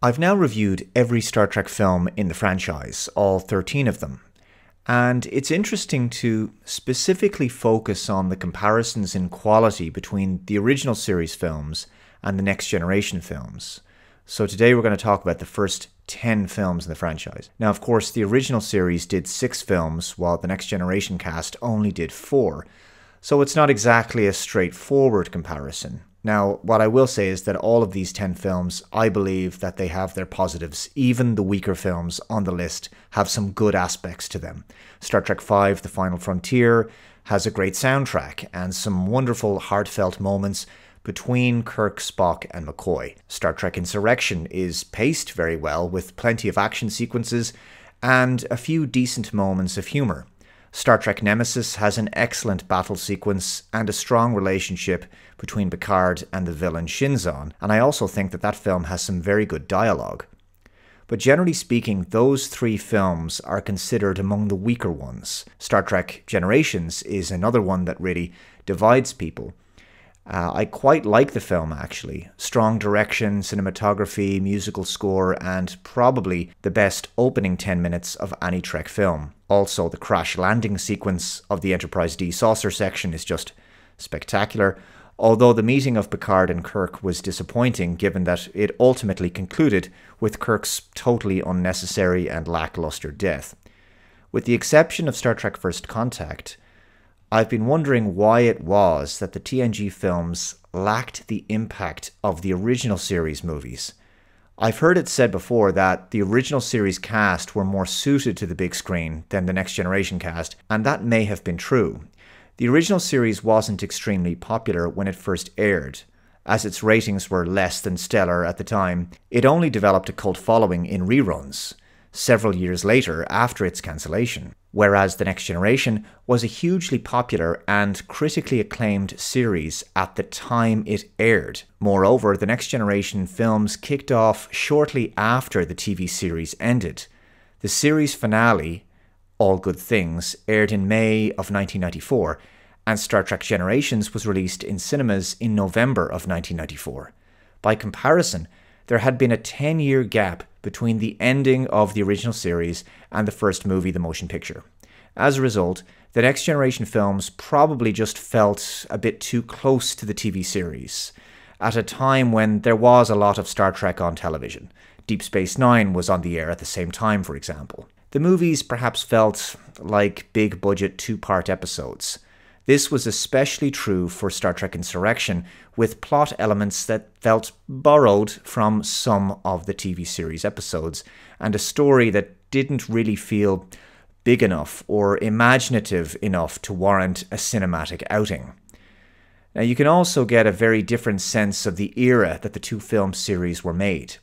I've now reviewed every Star Trek film in the franchise, all 13 of them. And it's interesting to specifically focus on the comparisons in quality between the original series films and the Next Generation films. So today we're going to talk about the first 10 films in the franchise. Now, of course, the original series did six films, while the Next Generation cast only did four. So it's not exactly a straightforward comparison. Now, what I will say is that all of these 10 films, I believe that they have their positives. Even the weaker films on the list have some good aspects to them. Star Trek V The Final Frontier has a great soundtrack and some wonderful, heartfelt moments between Kirk, Spock, and McCoy. Star Trek Insurrection is paced very well with plenty of action sequences and a few decent moments of humour. Star Trek Nemesis has an excellent battle sequence and a strong relationship between Picard and the villain Shinzon, and I also think that that film has some very good dialogue. But generally speaking, those three films are considered among the weaker ones. Star Trek Generations is another one that really divides people. Uh, I quite like the film actually. Strong direction, cinematography, musical score, and probably the best opening 10 minutes of any Trek film. Also, the crash landing sequence of the Enterprise D saucer section is just spectacular. Although the meeting of Picard and Kirk was disappointing, given that it ultimately concluded with Kirk's totally unnecessary and lackluster death. With the exception of Star Trek First Contact, I've been wondering why it was that the TNG films lacked the impact of the original series movies. I've heard it said before that the original series cast were more suited to the big screen than the Next Generation cast, and that may have been true. The original series wasn't extremely popular when it first aired. As its ratings were less than stellar at the time, it only developed a cult following in reruns several years later after its cancellation, whereas The Next Generation was a hugely popular and critically acclaimed series at the time it aired. Moreover, The Next Generation films kicked off shortly after the TV series ended. The series finale, All Good Things, aired in May of 1994, and Star Trek Generations was released in cinemas in November of 1994. By comparison, there had been a 10 year gap between the ending of the original series and the first movie, the motion picture. As a result, the Next Generation films probably just felt a bit too close to the TV series, at a time when there was a lot of Star Trek on television. Deep Space Nine was on the air at the same time, for example. The movies perhaps felt like big budget two part episodes. This was especially true for Star Trek Insurrection, with plot elements that felt borrowed from some of the TV series episodes, and a story that didn't really feel big enough or imaginative enough to warrant a cinematic outing. Now, you can also get a very different sense of the era that the two film series were made.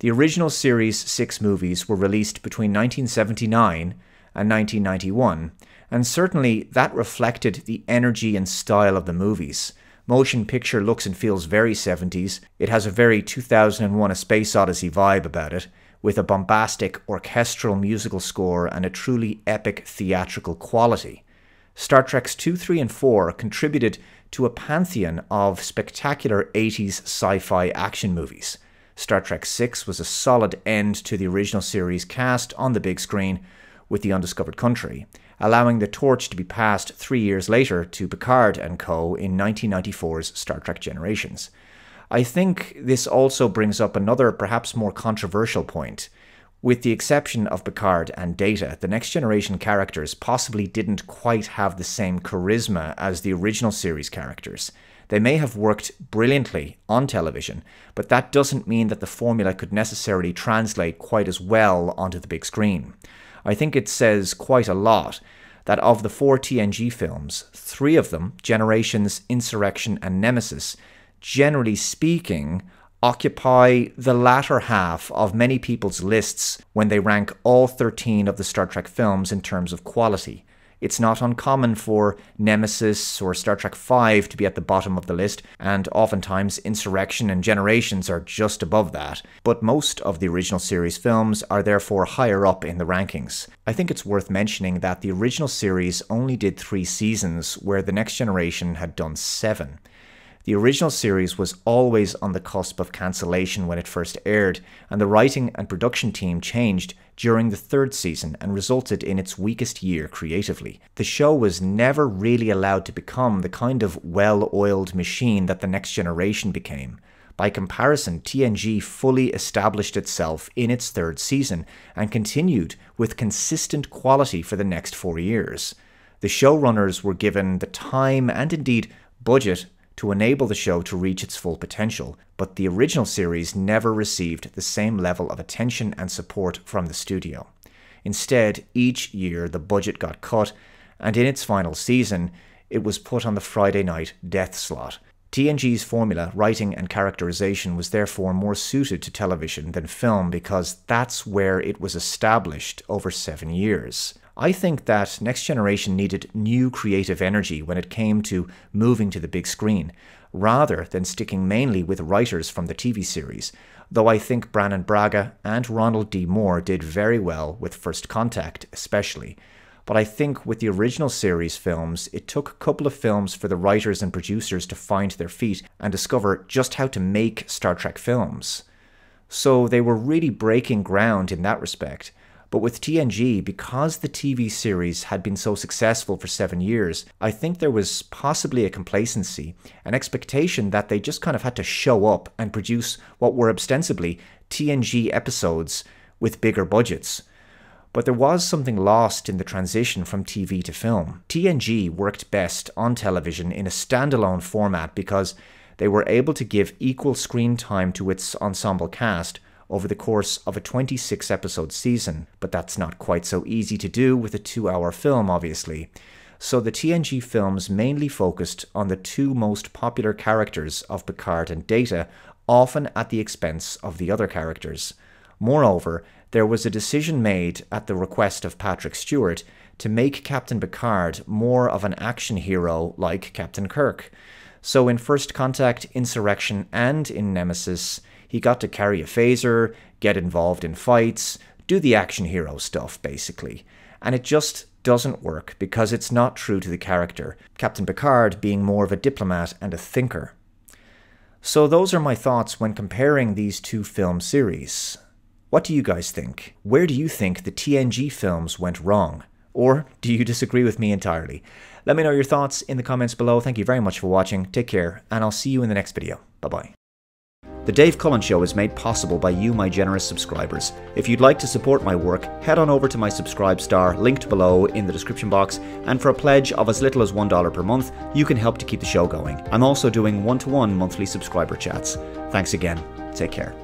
The original series' six movies were released between 1979 and 1991, and certainly that reflected the energy and style of the movies. Motion picture looks and feels very 70s. It has a very 2001 A Space Odyssey vibe about it, with a bombastic orchestral musical score and a truly epic theatrical quality. Star Treks 2, 3, and 4 contributed to a pantheon of spectacular 80s sci fi action movies. Star Trek 6 was a solid end to the original series cast on the big screen with The Undiscovered Country, allowing the torch to be passed three years later to Picard and co. in 1994's Star Trek Generations. I think this also brings up another, perhaps more controversial point. With the exception of Picard and Data, the next generation characters possibly didn't quite have the same charisma as the original series characters. They may have worked brilliantly on television, but that doesn't mean that the formula could necessarily translate quite as well onto the big screen. I think it says quite a lot that of the four TNG films, three of them, Generations, Insurrection, and Nemesis, generally speaking, occupy the latter half of many people's lists when they rank all 13 of the Star Trek films in terms of quality. It's not uncommon for Nemesis or Star Trek V to be at the bottom of the list, and oftentimes Insurrection and Generations are just above that. But most of the original series films are therefore higher up in the rankings. I think it's worth mentioning that the original series only did three seasons, where The Next Generation had done seven. The original series was always on the cusp of cancellation when it first aired, and the writing and production team changed during the third season and resulted in its weakest year creatively. The show was never really allowed to become the kind of well oiled machine that the next generation became. By comparison, TNG fully established itself in its third season and continued with consistent quality for the next four years. The showrunners were given the time and indeed budget to enable the show to reach its full potential, but the original series never received the same level of attention and support from the studio. Instead, each year the budget got cut, and in its final season, it was put on the Friday night death slot. TNG's formula, writing and characterization, was therefore more suited to television than film because that's where it was established over seven years. I think that Next Generation needed new creative energy when it came to moving to the big screen, rather than sticking mainly with writers from the TV series, though I think Brannon Braga and Ronald D. Moore did very well with First Contact, especially. But I think with the original series films, it took a couple of films for the writers and producers to find their feet and discover just how to make Star Trek films. So they were really breaking ground in that respect. But with TNG, because the TV series had been so successful for seven years, I think there was possibly a complacency, an expectation that they just kind of had to show up and produce what were ostensibly TNG episodes with bigger budgets. But there was something lost in the transition from TV to film. TNG worked best on television in a standalone format because they were able to give equal screen time to its ensemble cast over the course of a 26 episode season, but that's not quite so easy to do with a two hour film, obviously. So the TNG films mainly focused on the two most popular characters of Picard and Data, often at the expense of the other characters. Moreover, there was a decision made at the request of Patrick Stewart to make Captain Picard more of an action hero like Captain Kirk. So in First Contact, Insurrection, and in Nemesis, he got to carry a phaser, get involved in fights, do the action hero stuff, basically. And it just doesn't work because it's not true to the character, Captain Picard being more of a diplomat and a thinker. So, those are my thoughts when comparing these two film series. What do you guys think? Where do you think the TNG films went wrong? Or do you disagree with me entirely? Let me know your thoughts in the comments below. Thank you very much for watching. Take care, and I'll see you in the next video. Bye bye. The Dave Cullen Show is made possible by you, my generous subscribers. If you'd like to support my work, head on over to my subscribe star, linked below in the description box, and for a pledge of as little as $1 per month, you can help to keep the show going. I'm also doing one to one monthly subscriber chats. Thanks again. Take care.